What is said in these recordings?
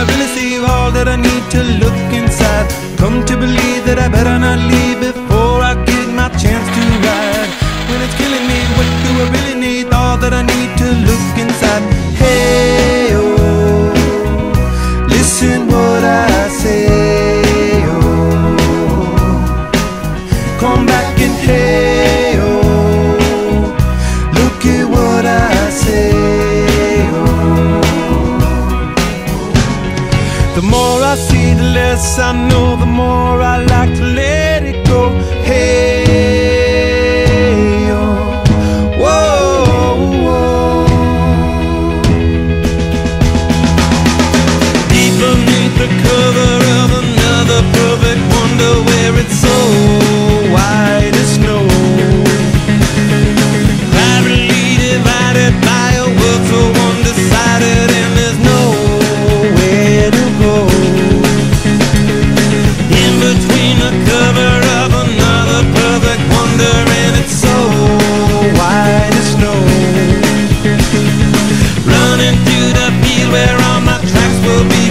I really see all that I need to look inside? Come to believe that I better not leave before I get my chance to ride. When it's killing me, what do I really need? All that I need to look inside. Hey, oh, listen what I say, oh. Come back and hey, the less I know, the more I like to let it go. Hey,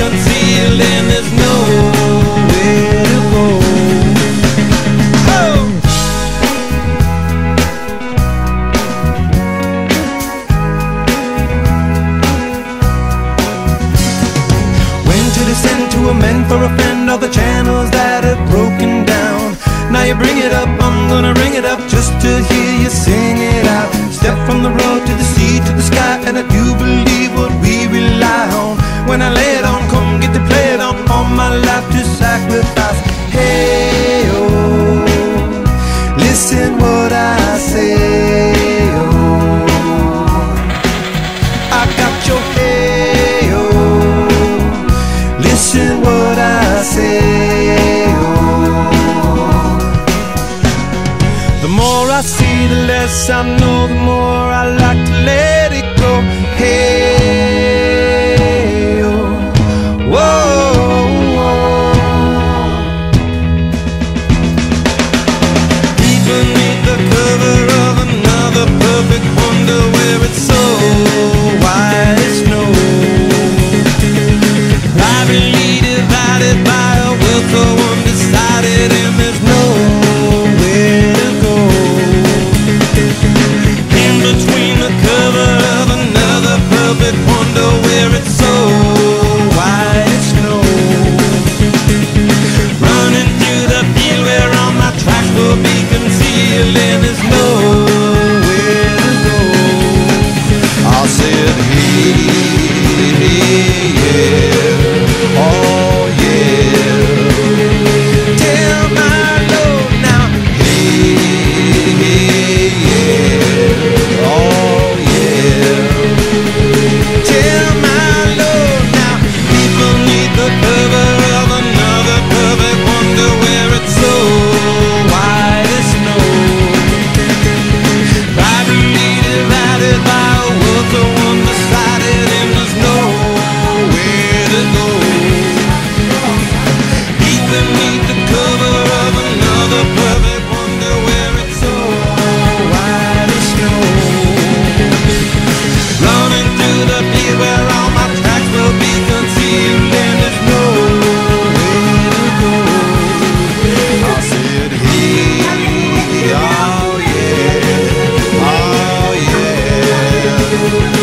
concealed, and there's to go. When to amend for a friend all the channels that have broken down. Now you bring it up, I'm gonna ring it up just to hear you sing it out. Step from the road to the sea to the sky, and I do believe what we rely on. When I lay it on, the less I know, the more I like to let it go. Hey, the cover of another perfect wonder where it's so white as snow. Running through the field where all my tracks will be concealed, and there's nowhere hey,